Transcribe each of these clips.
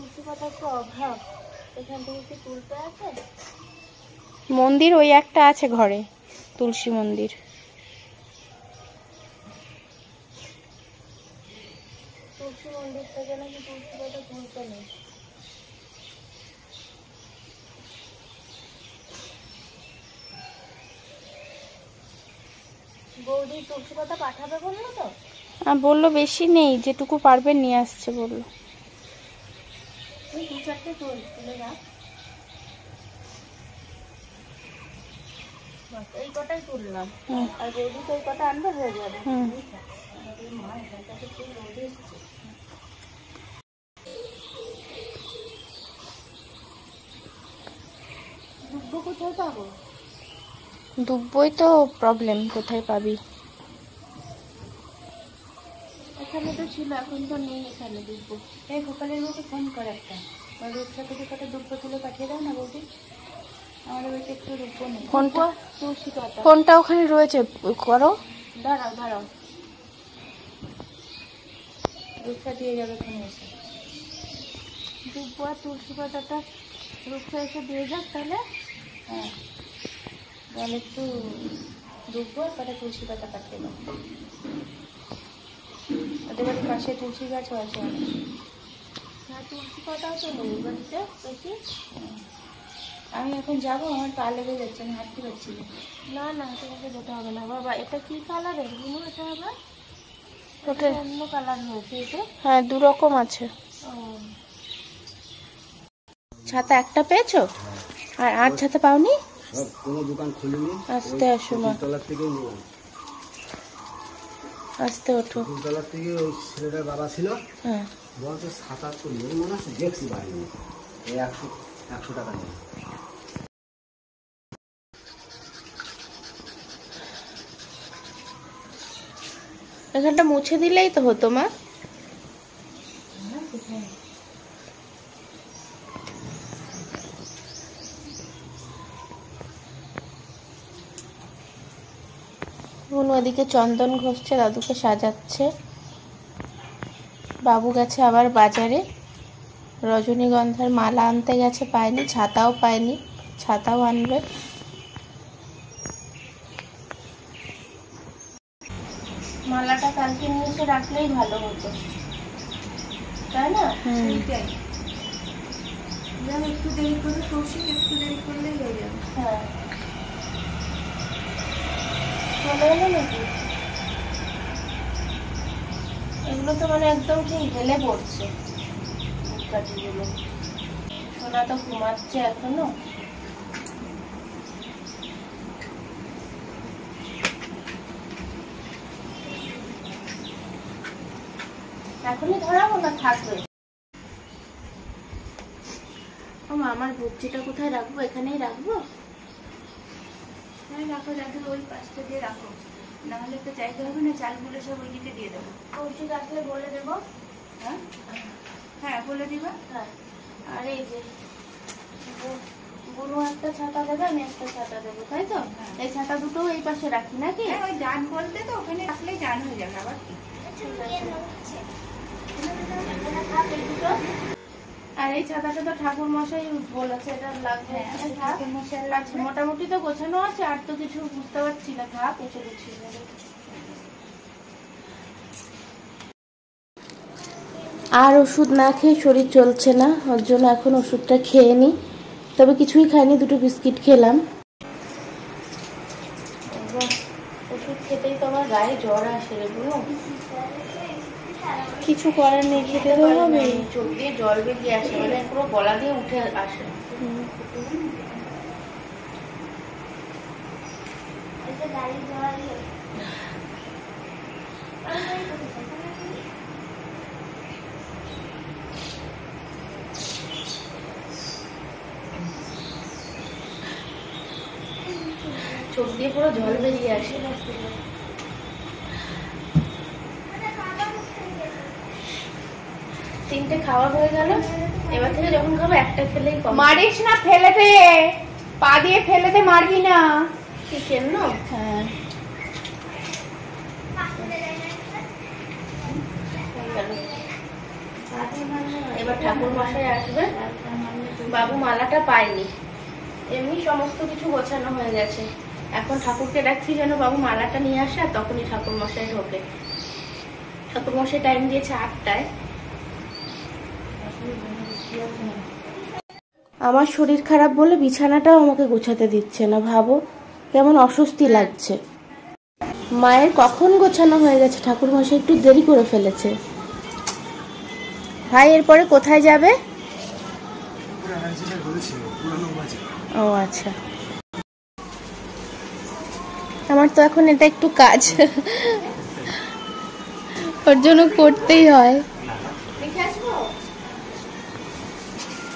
তুলসী পাতা একটু অভাব। এখান থেকে কি তুলতে আছে মন্দির ওই একটা আছে ঘরে তুলসী মন্দির। তুলসী মন্দির থেকে নাকি তুলসী পাতা তুলতে নেই। বৌদি তুলসী পাতা পাঠাবে বলল তো? বলল বেশি নেই যেটুকু পারবে নিয়ে আসছে বলল। চারটে তুল এই কটাই তুললাম। আর বৌদি তো এই কটা আনবে হয়ে যাবে। মা এখানটাতে ফুল রোদে এসছে। দুব্বো কোথায় পাবো? দুব্বই তো প্রবলেম কোথায় পাবি? ছিল এখন তো নেই এখানে দুব্বো এই গোপালের বউকে ফোন কর একটা। আর রূপসা থেকে কটা দুব্বো তুলে পাঠিয়ে দাও না বৌদি। আমাদের বাড়িতে একটু দুব্বো নেই। ফোনটা? তুলসী পাতা। ফোনটা ওখানে রয়েছে করো। দাঁড়াও দাঁড়াও। রূপসা দিয়ে যাবে এখানে এসে। দুব্বো আর তুলসী পাতাটা রূপসা এসে দিয়ে যাক তাহলে। হ্যাঁ। তাহলে একটু দুব্বো আর কটা তুলসী পাতা পাঠিয়ে দাও। বাড়ির পাশে তুলসী গাছও আছে। অনেক হ্যাঁ তুলসী পাতাও তো নেই বাড়িতে দেখি। আমি এখন যাব আমার পা লেগে যাচ্ছে আমি হাঁটতে পারছি না। না না তোমাকে যেতে হবে না। বাবা এটা কি কালারেরগুলো এটা আবার ওটা অন্য কালার হয়েছে এটা? হ্যাঁ দু রকম আছে ছাতা একটা পেয়েছ? আর আর ছাতা পাওনি? সব কোনো দোকান খুলিনি। আস্তে আসো মা। তলার থেকেই নিলাম। আস্তে ওঠো। তলার থেকে ওই ছেলেটার বাবা ছিল। হ্যাঁ। বলছে সাত আটশো নিয়ে মনে আছে দেখছি বাড়ি। এই একশো একশো টাকা নিয়ে। এখানটা মুছে দিলেই তো হতো মা। বোন ওদিকে চন্দন ঘষছে দাদুকে সাজাচ্ছে। বাবু গেছে আবার বাজারে। রজনীগন্ধার মালা আনতে গেছে পায়নি ছাতাও পায়নি ছাতাও আনবে। মালাটা কালকে নিয়ে এসে রাখলেই ভালো হতো। তাই না? হুম। সেইটাই। একটু দেরি করে কৌশিক একটু দেরি করলেই হয়ে যাবে। হ্যাঁ। এগুলো তো মানে একদম ঠিক হেলে পড়ছে। সোনা তো ঘুমাচ্ছে এখনও। এখনই ধরাবো না, থাকবে। আমা আমার ভুজিটা কোথায় রাখব? এখানেই রাখব? হ্যাঁ রাখো রাখো ওই পাশটা দিয়ে রাখো। নাহলে তো জায়গা হবে না চালগুলো সব ওইদিকে দিয়ে দেবো। কৌশি রাখলে বলে দেবো? হ্যাঁ? হ্যাঁ বলে দিবা? হ্যাঁ। আর এই যে একটা ছাতা দেবে আমি একটা ছাতা দেবো তাই তো? এই ছাতা দুটো এই পাশে রাখি নাকি? হ্যাঁ, ওই ডান বলতে তো ওখানে রাখলেই ডান হয়ে যাবে আবার কি ঠিক আছে। এই দুটো। আর এই ছাতাটা তো ঠাকুর মশাই বলেছে এটা লাগবে হ্যাঁ। আচ্ছা মোটামুটি তো গোছানো আছে আর তো কিছু বুঝতে পারছি না থাক এসে গুছিয়ে নেবে আর ওষুধ না খেয়ে শরীর চলছে না ওর জন্য এখন ওষুধটা খেয়ে নিই তবে কিছুই খাইনি দুটো বিস্কিট খেলাম। ওষুধ খেতেই তো আমার গায়ে জ্বর আসে কিছু করার নেই খেতে তো হবে। চোখ দিয়ে জল বেরিয়ে আসে মানে পুরো গলা দিয়ে উঠে আসে। চোখ দিয়ে পুরো জল বেরিয়ে আসে। তিনটে খাওয়া হয়ে গেল। এবার থেকে যখন খাব একটা খেলেই কম। মারিস না ফেলে দে। পা দিয়ে ফেলে দে মারবি না। চিকেন না? হ্যাঁ। এবার ঠাকুর মশাই আসবে। বাবু মালাটা পায়নি। এমনি সমস্ত কিছু গোছানো হয়ে গেছে। এখন ঠাকুরকে ডাকছি যেন বাবু মালাটা নিয়ে আসে আর তখনই ঠাকুর মশাই ঢোকে। ঠাকুর মশাই টাইম দিয়েছে আটটায়। আমার শরীর খারাপ বলে বিছানাটাও আমাকে গোছাতে দিচ্ছে না, ভাবো। কেমন অস্বস্তি লাগছে। মায়ের কখন গোছানো হয়ে গেছে? ঠাকুর মশাই একটু দেরি করে ফেলেছে। ভাই, এরপরে কোথায় যাবে? ও আচ্ছা। আমার তো এখন এটা একটু কাজ। ওর জন্য করতেই হয়।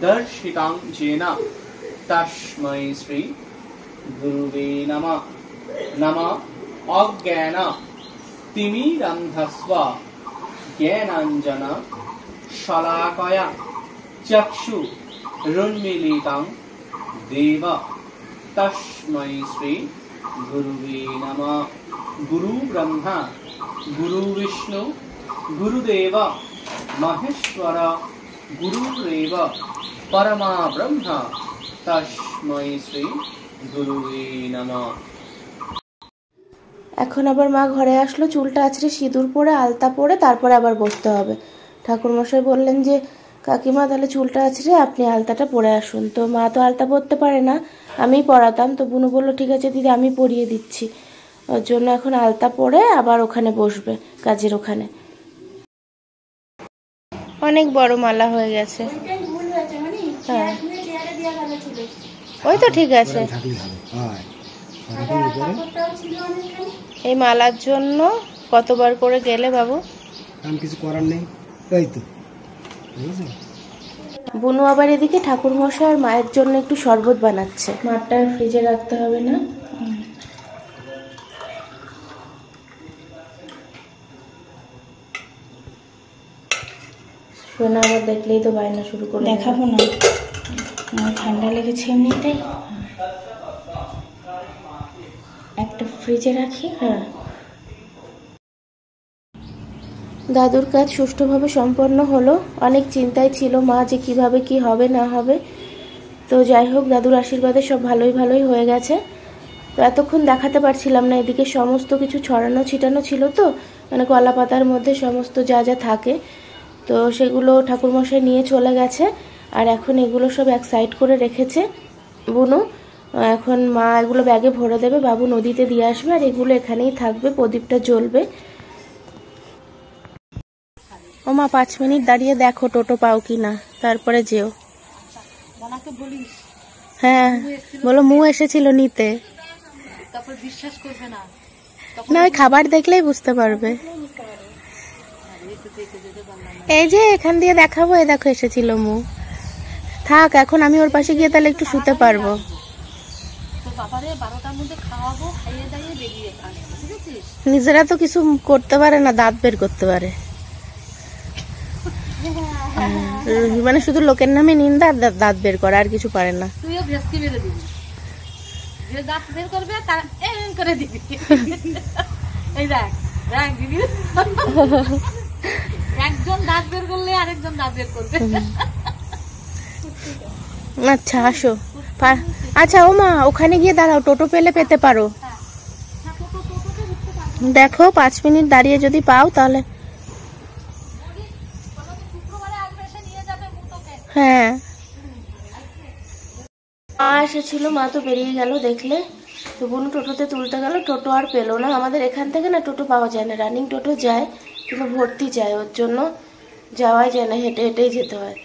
दर्शितं येन तस्मै श्री गुरुवे नमः। नम अज्ञान। तिमिरन्धस्व। ज्ञानाञ्जन। शलाकया। चक्षु। रुन्मिलितं। देव। तस्मै श्री गुरुवे नमः। गुरु ब्रह्मा गुरु विष्णु गुरुदेव। महेश्वर। गुरुरेव। পরমা ব্রহ্মা তস্মৈ শ্রী গুরুই নম এখন আবার মা ঘরে আসলো, চুলটা আছড়ে সিঁদুর পরে, আলতা পরে, তারপরে আবার বসতে হবে। ঠাকুরমশাই বললেন যে, কাকিমা, তাহলে চুলটা আছড়ে আপনি আলতাটা পরে আসুন। তো মা তো আলতা পরতে পারে না, আমি পরাতাম। তো বুনু বলল, ঠিক আছে দিদি, আমি পরিয়ে দিচ্ছি। ওর জন্য এখন আলতা পরে আবার ওখানে বসবে, কাজের ওখানে। অনেক বড় মালা হয়ে গেছে। ওই তো ঠিক আছে। হয়। এই মালার জন্য কতবার করে গেলে বাবু? কিছু করার নেই। তাই তো। বুনু আবার এদিকে ঠাকুর মশাই আর মায়ের জন্য একটু শরবত বানাচ্ছে। মাঠটা ফ্রিজে রাখতে হবে না। সোনা আবার দেখলেই তো বায়না শুরু করে দেখাবো না। আমার ঠান্ডা লেগেছে এমনিতেই। একটা ফ্রিজে রাখি। হ্যাঁ। দাদুর কাজ সুষ্ঠুভাবে সম্পন্ন হলো। অনেক চিন্তায় ছিল মা যে কীভাবে কি হবে না হবে। তো যাই হোক দাদুর আশীর্বাদে সব ভালোই ভালোই হয়ে গেছে। তো এতক্ষণ দেখাতে পারছিলাম না এদিকে সমস্ত কিছু ছড়ানো ছিটানো ছিল তো। মানে কলা পাতার মধ্যে সমস্ত যা যা থাকে। তো সেগুলো ঠাকুরমশাই নিয়ে চলে গেছে। আর এখন এগুলো সব এক সাইড করে রেখেছে বুনু। এখন মা এগুলো ব্যাগে ভরে দেবে বাবু নদীতে দিয়ে আসবে আর এগুলো এখানেই থাকবে প্রদীপটা জ্বলবে। ও মা পাঁচ মিনিট দাঁড়িয়ে দেখো টোটো পাও কি না তারপরে যেও। হ্যাঁ বলো মু এসেছিল নিতে। না। ওই খাবার দেখলেই বুঝতে পারবে। এই যে এখান দিয়ে দেখাবো এই দেখো এসেছিল মু। থাক এখন আমি ওর পাশে গিয়ে তাহলে একটু শুতে পারব। নিজেরা তো কিছু করতে পারে না দাঁত বের করতে পারে। মানে শুধু লোকের নামে নিন্দা আর দাঁত বের করা আর কিছু পারে না। তুইও ভেস্তি বেঁধে দিবি। যে দাঁত বের করবে তার এম করে দিবি। এই দেখ দেখ দিবি। একজন দাঁত বের করলে আরেকজন দাঁত বের করবে। আচ্ছা আসো। আচ্ছা ও মা ওখানে গিয়ে দাঁড়াও টোটো পেলে পেতে পারো। দেখো পাঁচ মিনিট দাঁড়িয়ে যদি পাও তাহলে। হ্যাঁ। মা এসেছিল মা তো বেরিয়ে গেল দেখলে? তো বোন টোটোতে তুলতে গেল টোটো আর পেল না। আমাদের এখান থেকে না টোটো পাওয়া যায় না রানিং টোটো যায়। কিন্তু ভর্তি যায়, ওর জন্য যাওয়াই যায় না, হেঁটে হেঁটেই যেতে হয়।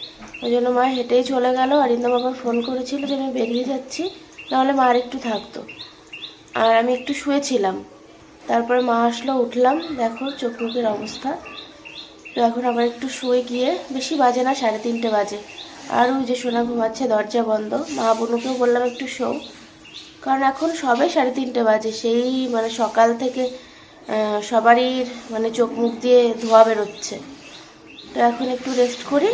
ওই জন্য মা হেঁটেই চলে গেল অরিন্দম আবার ফোন করেছিল যে আমি বেরিয়ে যাচ্ছি, নাহলে মা আর একটু থাকতো। আর আমি একটু শুয়েছিলাম। তারপরে মা আসলো, উঠলাম, দেখো চোখ মুখের অবস্থা। তো এখন আবার একটু শুয়ে গিয়ে, বেশি বাজে না, সাড়ে তিনটে বাজে। আর ওই যে সোনা ঘুমাচ্ছে, দরজা বন্ধ। মা বোনকেও বললাম একটু শো কারণ এখন সবে সাড়ে তিনটে বাজে, সেই মানে সকাল থেকে সবারই মানে চোখ মুখ দিয়ে ধোয়া বেরোচ্ছে। তো এখন একটু রেস্ট করি।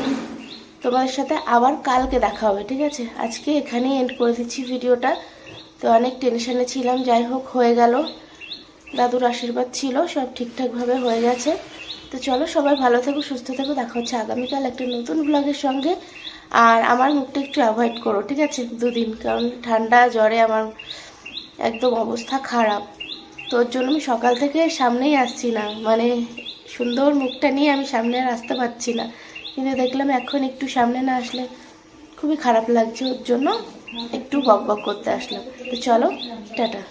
তোমাদের সাথে আবার কালকে দেখা হবে, ঠিক আছে? আজকে এখানেই এন্ড করে দিচ্ছি ভিডিওটা। তো অনেক টেনশানে ছিলাম, যাই হোক, হয়ে গেল। দাদুর আশীর্বাদ ছিল, সব ঠিকঠাকভাবে হয়ে গেছে। তো চলো, সবাই ভালো থেকো, সুস্থ থেকো। দেখা হচ্ছে আগামীকাল একটা নতুন ব্লগের সঙ্গে। আর আমার মুখটা একটু অ্যাভয়েড করো, ঠিক আছে? দুদিন, কারণ ঠান্ডা, জ্বরে আমার একদম অবস্থা খারাপ। তোর জন্য আমি সকাল থেকে সামনেই আসছি না। মানে সুন্দর মুখটা নিয়ে আমি সামনে আর আসতে পারছি না। কিন্তু দেখলাম এখন একটু সামনে না আসলে খুবই খারাপ লাগছে ওর জন্য। একটু বক বক করতে আসলাম। তো চলো, টাটা।